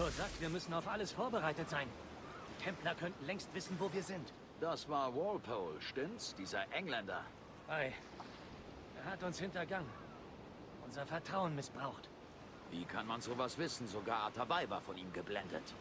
Major sagt, wir müssen auf alles vorbereitet sein. Die Templer könnten längst wissen, wo wir sind. Das war Walpole, stimmt's? Dieser Engländer. Ei, er hat uns hintergangen. Unser Vertrauen missbraucht. Wie kann man sowas wissen? Sogar Atabai war von ihm geblendet.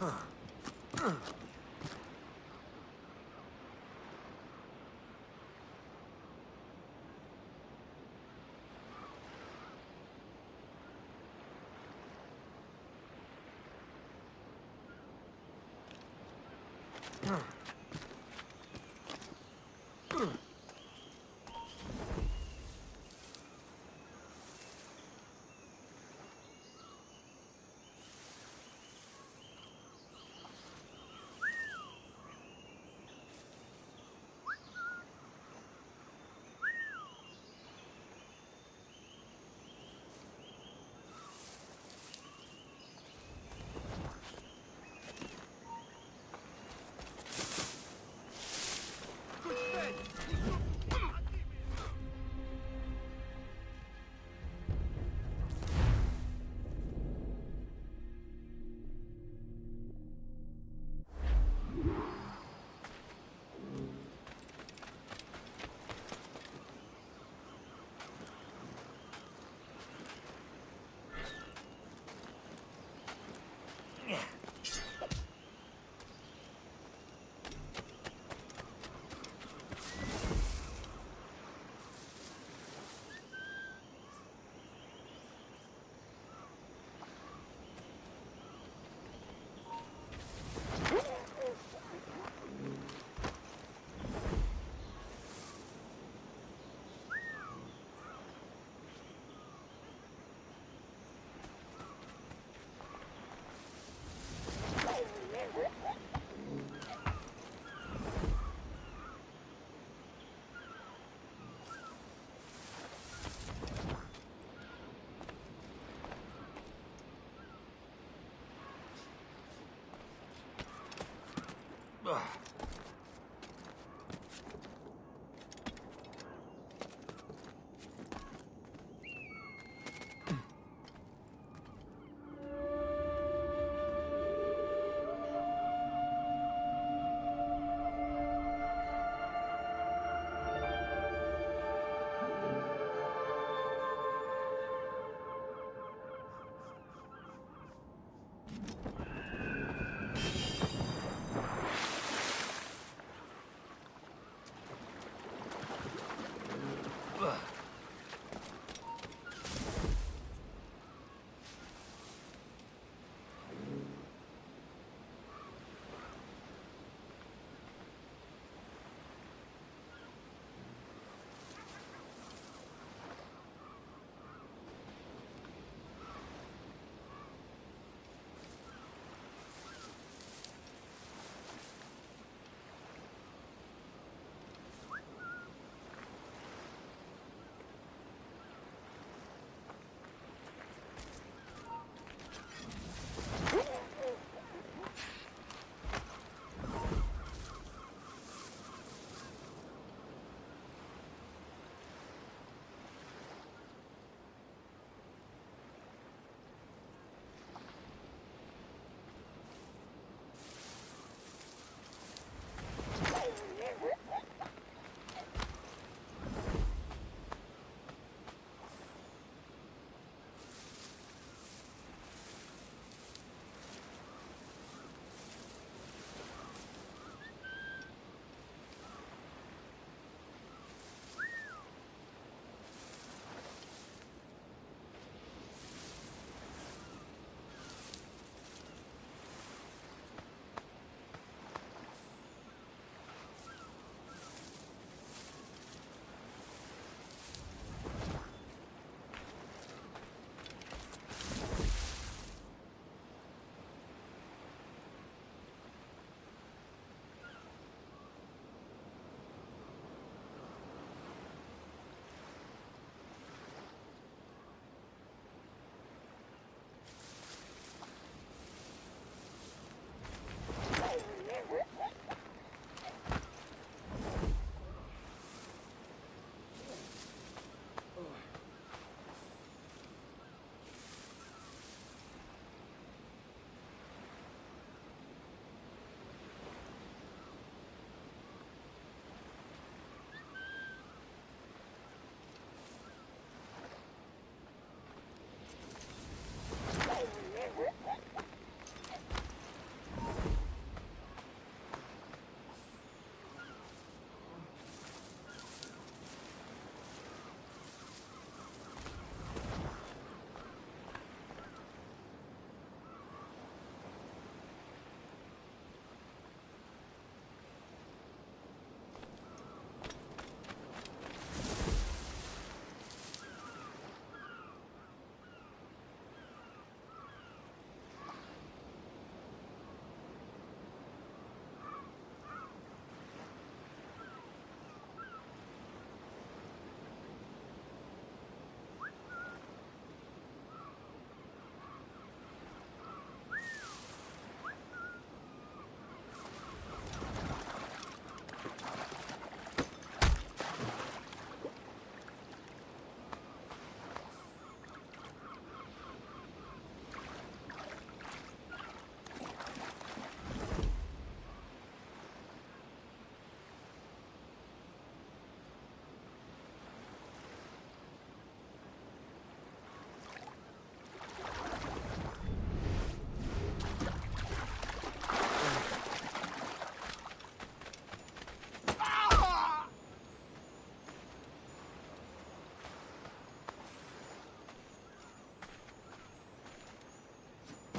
Huh. Uh. Ugh.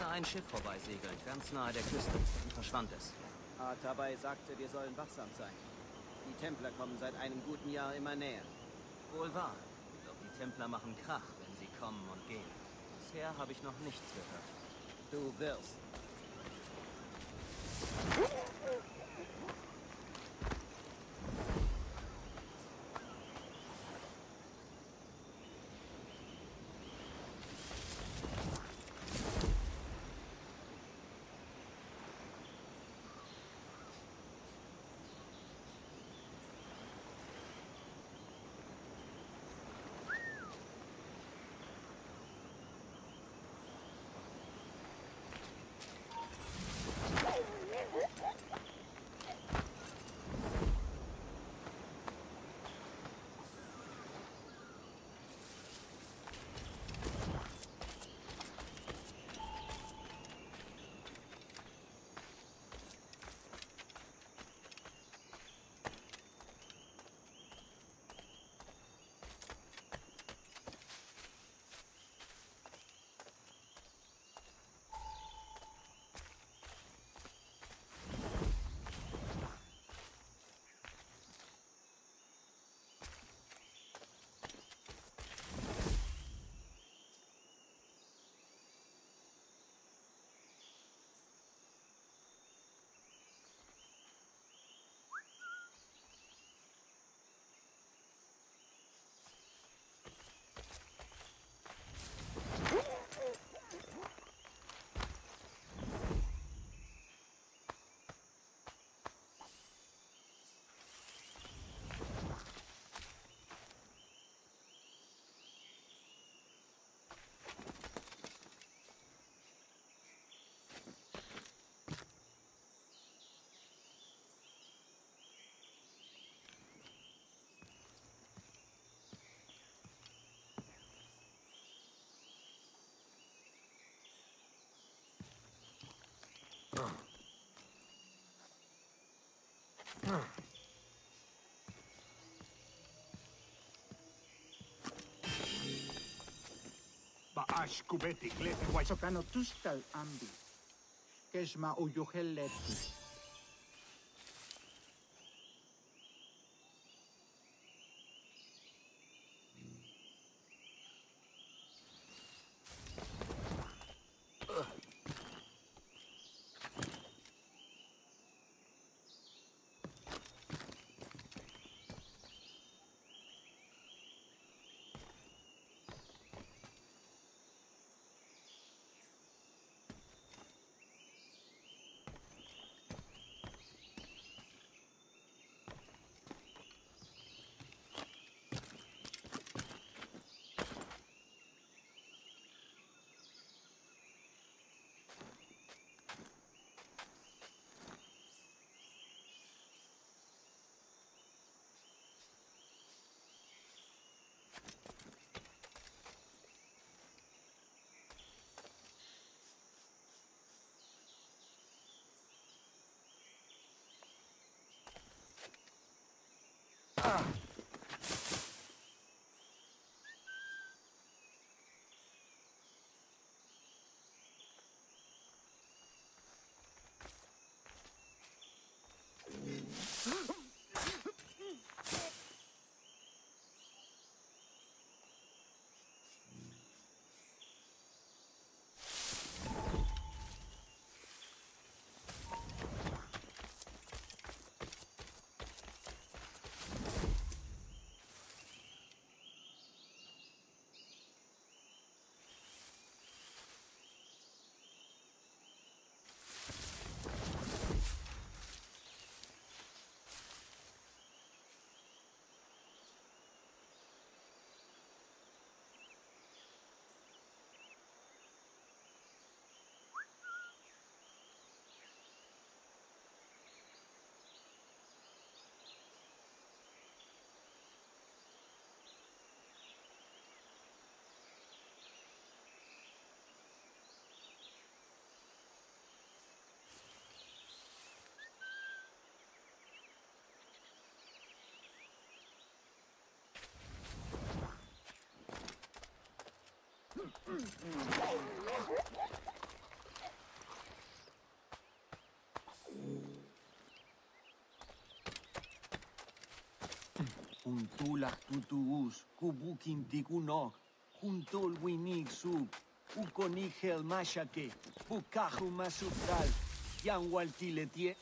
sah ein Schiff vorbeisegeln, ganz nahe der Küste. Dann verschwand es. Atabai sagte, wir sollen wachsam sein. Die Templer kommen seit einem guten Jahr immer näher. Wohl wahr. Doch die Templer machen Krach, wenn sie kommen und gehen. Bisher habe ich noch nichts gehört. Du wirst. Βααασκουβέτη κλέβει ο Άισο Κανό τους Σταλ, Αμβί. Κέσμα ο Huntulak tutuus, kubukin tikunok, juntul winik sub, ukonik helmashake, bukaju masubdal, yanwaltiletie.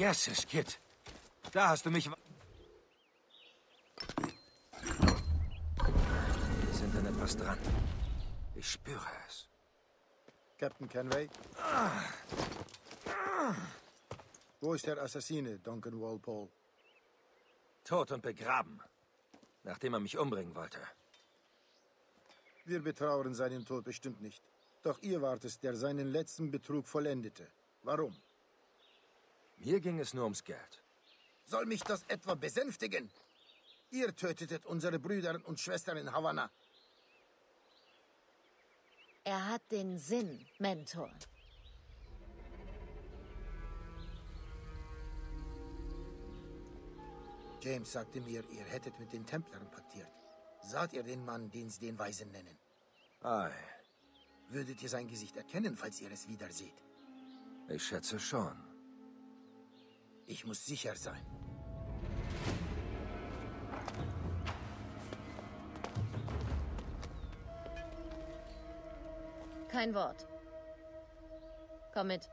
Vergess es, Kid. Da hast du mich... Wir sind an etwas dran. Ich spüre es. Captain Kenway? Wo ist der Assassine, Duncan Walpole? Tot und begraben. Nachdem er mich umbringen wollte. Wir betrauern seinen Tod bestimmt nicht. Doch ihr wart es, der seinen letzten Betrug vollendete. Warum? Mir ging es nur ums Geld. Soll mich das etwa besänftigen? Ihr tötetet unsere Brüder und Schwestern in Havanna. Er hat den Sinn, Mentor. James sagte mir, ihr hättet mit den Templern paktiert. Saht ihr den Mann, den sie den Weisen nennen? Ei, Würdet ihr sein Gesicht erkennen, falls ihr es wieder seht? ich schätze schon. Ich muss sicher sein. Kein Wort. Komm mit.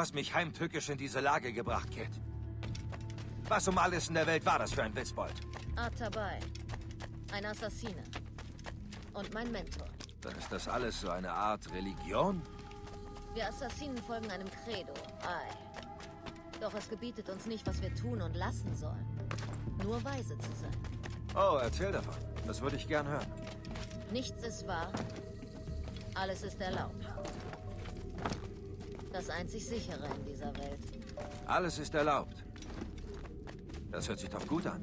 Hast mich heimtückisch in diese Lage gebracht, Kid. Was um alles in der Welt war das für ein Witzbold? Atabai. Ein Assassine. Und mein Mentor. Dann ist das alles so eine Art Religion? Wir Assassinen folgen einem Credo. Ei. Doch es gebietet uns nicht, was wir tun und lassen sollen. Nur weise zu sein. Oh, erzähl davon. Das würde ich gern hören. Nichts ist wahr. Alles ist erlaubt. Das einzig sichere in dieser Welt. Alles ist erlaubt. Das hört sich doch gut an.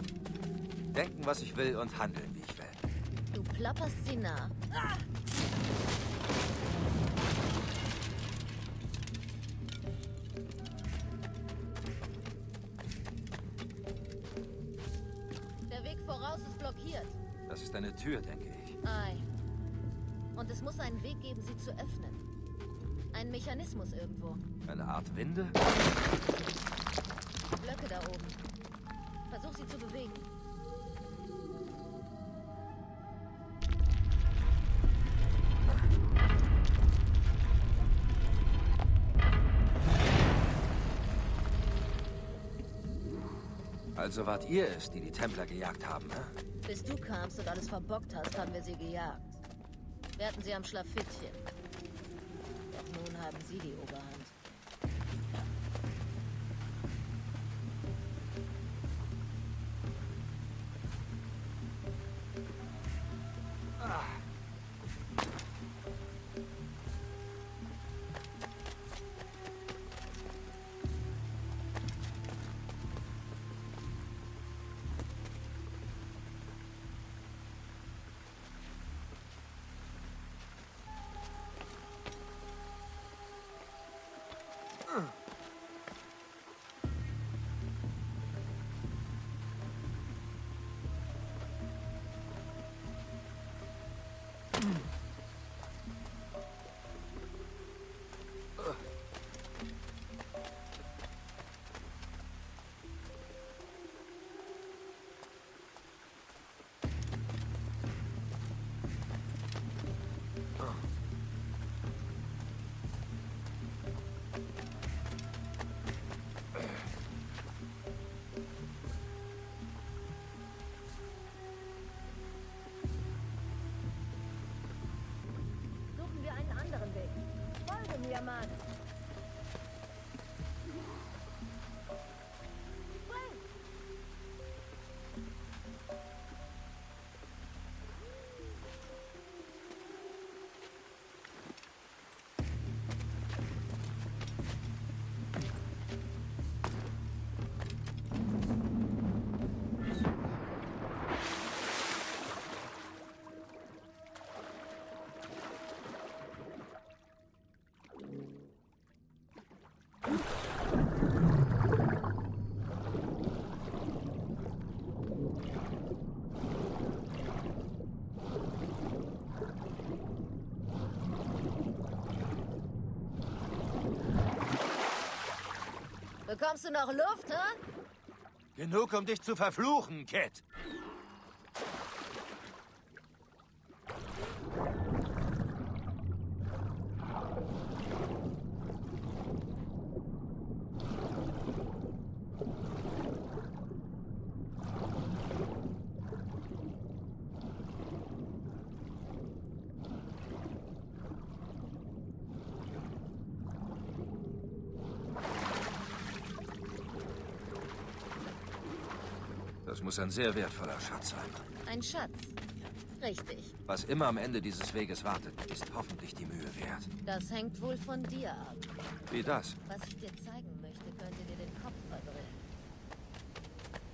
Denken, was ich will und handeln, wie ich will. Du plapperst sie nah. Der Weg voraus ist blockiert. Das ist eine Tür, denke ich. Ei. Und es muss einen Weg geben, sie zu öffnen. Mechanismus irgendwo. Eine Art Winde? Blöcke da oben. Versuch sie zu bewegen. Also wart ihr es, die die Templer gejagt haben, ne? Bis du kamst und alles verbockt hast, haben wir sie gejagt. Wir hatten sie am Schlafittchen. Nun haben sie die Oberhand. 那么 Bekommst du noch Luft, hä? Genug, um dich zu verfluchen, Kit. Das muss ein sehr wertvoller Schatz sein. Ein Schatz. Richtig. Was immer am Ende dieses Weges wartet, ist hoffentlich die Mühe wert. Das hängt wohl von dir ab. Wie das? Was ich dir zeigen möchte, könnte dir den Kopf verdrehen.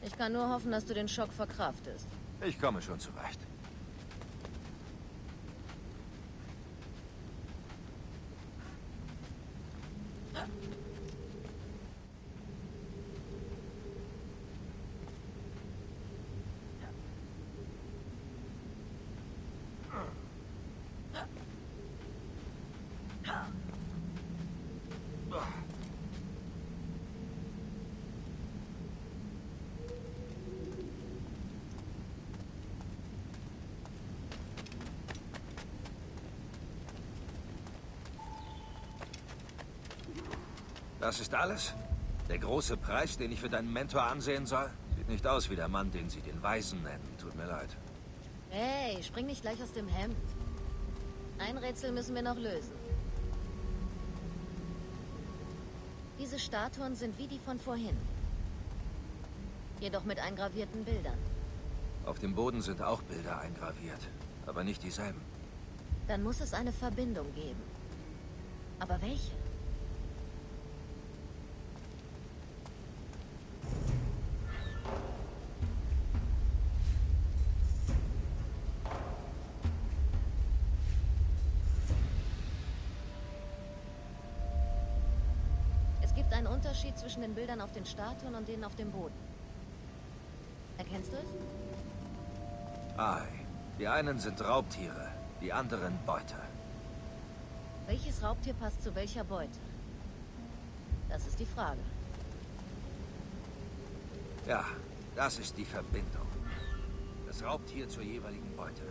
Ich kann nur hoffen, dass du den Schock verkraftest. Ich komme schon zurecht. Das ist alles? Der große Preis, den ich für deinen Mentor ansehen soll? Sieht nicht aus wie der Mann, den sie den Weisen nennen. Tut mir leid. Hey, spring nicht gleich aus dem Hemd. Ein Rätsel müssen wir noch lösen. Diese Statuen sind wie die von vorhin. Jedoch mit eingravierten Bildern. Auf dem Boden sind auch Bilder eingraviert, aber nicht dieselben. Dann muss es eine Verbindung geben. Aber welche? Unterschied zwischen den Bildern auf den Statuen und denen auf dem Boden. Erkennst du es? Ei, die einen sind Raubtiere, die anderen Beute. Welches Raubtier passt zu welcher Beute? Das ist die Frage. Ja, das ist die Verbindung. Das Raubtier zur jeweiligen Beute.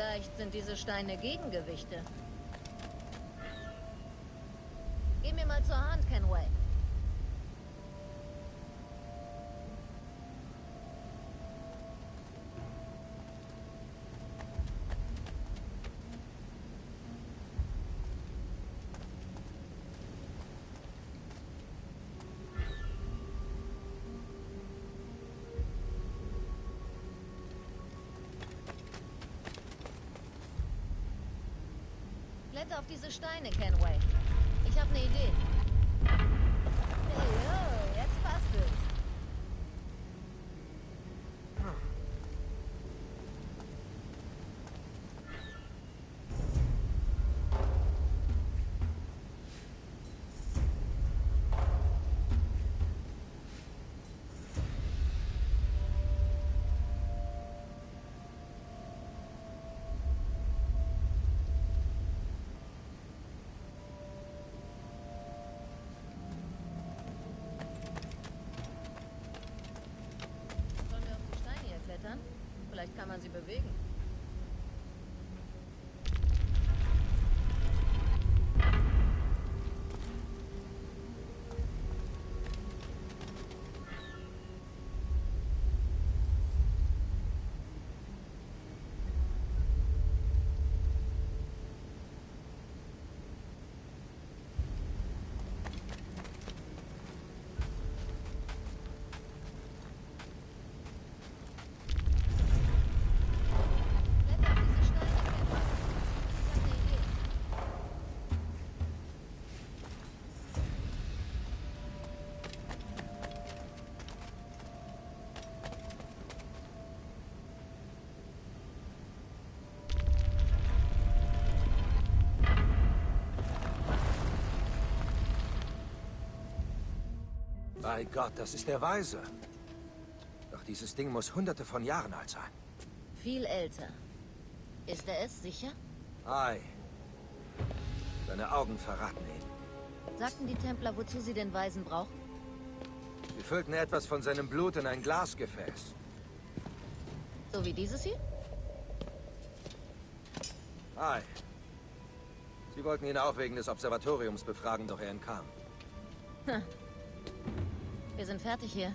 Vielleicht sind diese Steine Gegengewichte. Kletter auf diese Steine, Kenway. Ich habe eine Idee. Kann man sie bewegen. Bei Gott, das ist der Weise. Doch dieses Ding muss hunderte von Jahren alt sein. Viel älter. Ist er es sicher? Ei. Seine Augen verraten ihn. Sagten die Templer, wozu sie den Weisen brauchen? Sie füllten etwas von seinem Blut in ein Glasgefäß. So wie dieses hier? Ei. Sie wollten ihn auch wegen des Observatoriums befragen, doch er entkam. Wir sind fertig hier.